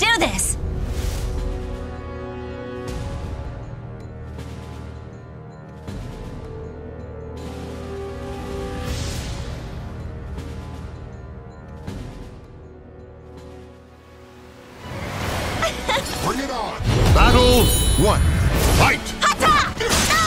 do this! Bring it on! Battle one, fight! Hata!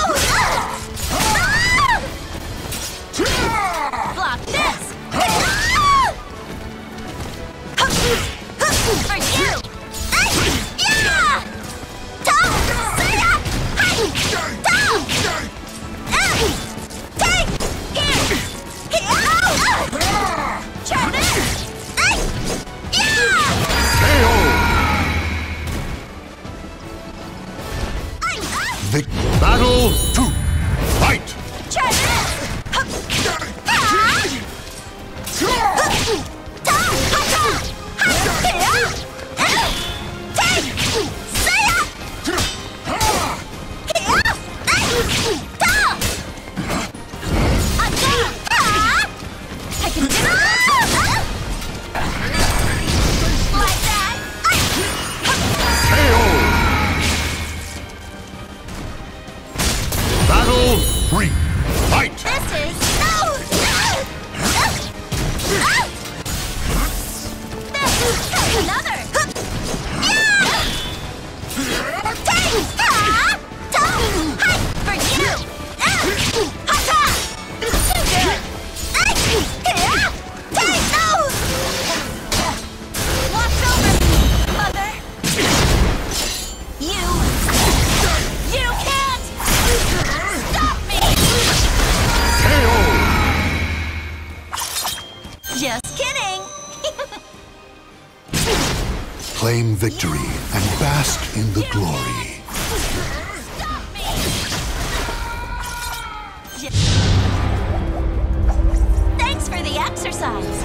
Vic Battle 2. three, fight! This is... No! No! no! Another! Claim victory and bask in the glory. Thanks for the exercise.